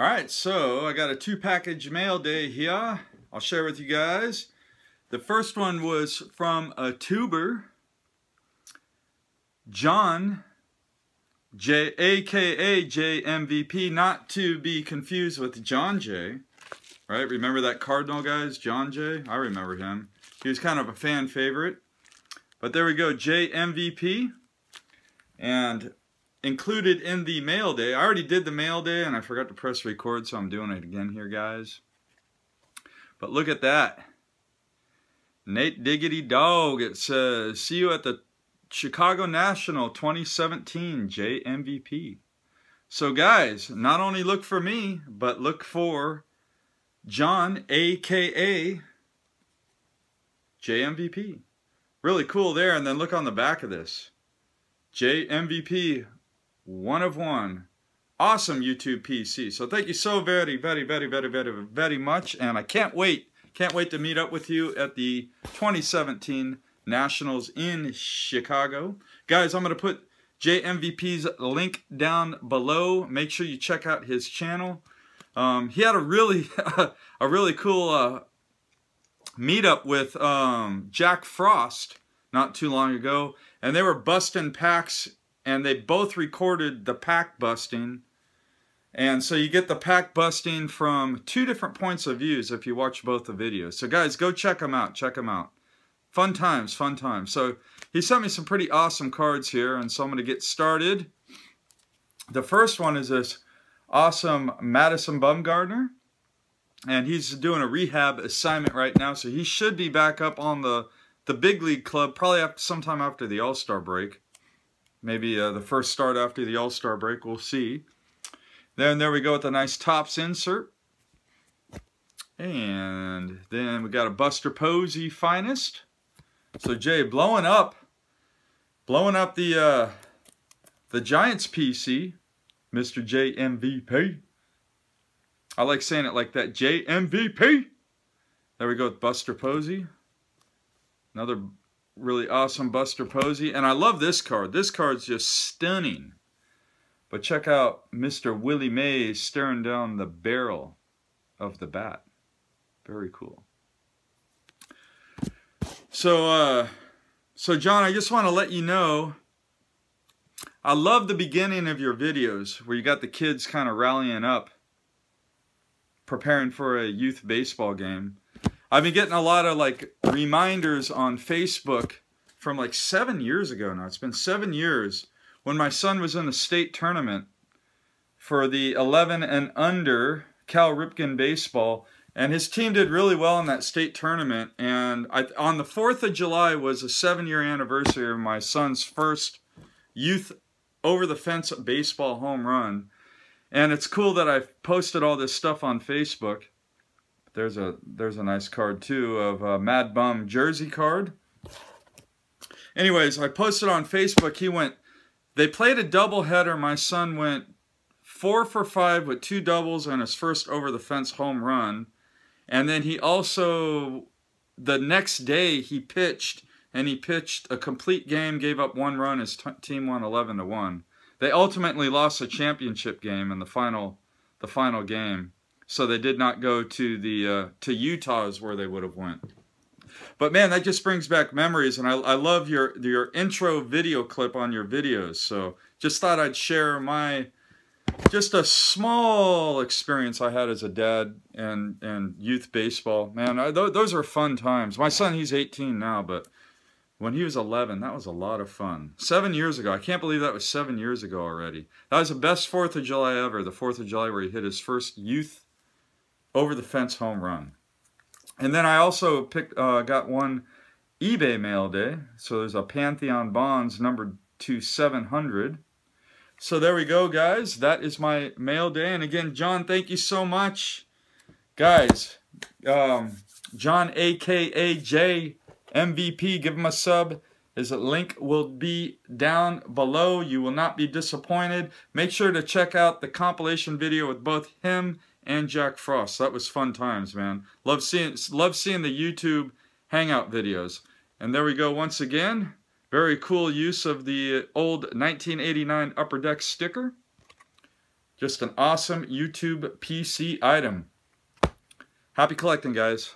All right, so I got a two package mail day here. I'll share with you guys. The first one was from a tuber, John, J, aka JayMVP, not to be confused with Jon Jay. Right? Remember that Cardinal guys, Jon Jay? I remember him. He was kind of a fan favorite. But there we go, JayMVP. And included in the mail day. I already did the mail day and I forgot to press record, so I'm doing it again here, guys. But look at that. Nate Diggity Dog, it says, see you at the Chicago National 2017 JayMVP. So guys, not only look for me, but look for John, a.k.a. JayMVP. Really cool there, and then look on the back of this. JayMVP one of one. Awesome YouTube PC. So thank you so very, very, very, very, very, very much. And I can't wait, can't wait to meet up with you at the 2017 Nationals in Chicago. Guys, I'm going to put JayMVP's link down below. Make sure you check out his channel. Um, he had a really, a really cool uh, meetup with um, Jack Frost not too long ago. And they were busting packs and they both recorded the pack busting. And so you get the pack busting from two different points of views if you watch both the videos. So guys, go check them out. Check them out. Fun times, fun times. So he sent me some pretty awesome cards here, and so I'm going to get started. The first one is this awesome Madison Bumgarner. And he's doing a rehab assignment right now, so he should be back up on the, the big league club probably after, sometime after the All-Star break. Maybe uh, the first start after the All-Star break, we'll see. Then there we go with a nice Topps insert. And then we got a Buster Posey Finest. So Jay, blowing up, blowing up the uh, the Giants PC, Mr. JayMVP. I like saying it like that, JayMVP. There we go with Buster Posey. Another really awesome Buster Posey. And I love this card. This card's just stunning. But check out Mr. Willie Mays staring down the barrel of the bat. Very cool. So, uh, so John, I just want to let you know, I love the beginning of your videos where you got the kids kind of rallying up, preparing for a youth baseball game. I've been getting a lot of like reminders on Facebook from like seven years ago now. It's been seven years when my son was in a state tournament for the 11 and under Cal Ripken baseball. And his team did really well in that state tournament. And I, on the 4th of July was a seven-year anniversary of my son's first youth over-the-fence baseball home run. And it's cool that I've posted all this stuff on Facebook. There's a there's a nice card too of a Mad Bum jersey card. Anyways, I posted on Facebook. He went. They played a doubleheader. My son went four for five with two doubles and his first over the fence home run. And then he also the next day he pitched and he pitched a complete game, gave up one run. His team won 11 to one. They ultimately lost a championship game in the final the final game so they did not go to the uh, to Utah's where they would have went. But man, that just brings back memories, and I, I love your your intro video clip on your videos. So just thought I'd share my just a small experience I had as a dad and and youth baseball. Man, I, th those are fun times. My son, he's 18 now, but when he was 11, that was a lot of fun. Seven years ago. I can't believe that was seven years ago already. That was the best 4th of July ever. The 4th of July where he hit his first youth over the fence home run. And then I also picked, uh, got one eBay mail day. So there's a Pantheon Bonds number to 700. So there we go, guys. That is my mail day. And again, John, thank you so much. Guys, um, John, a.k.a. J, MVP, give him a sub. His link will be down below. You will not be disappointed. Make sure to check out the compilation video with both him and Jack Frost. That was fun times, man. Love seeing love seeing the YouTube hangout videos. And there we go once again. Very cool use of the old 1989 Upper Deck sticker. Just an awesome YouTube PC item. Happy collecting, guys.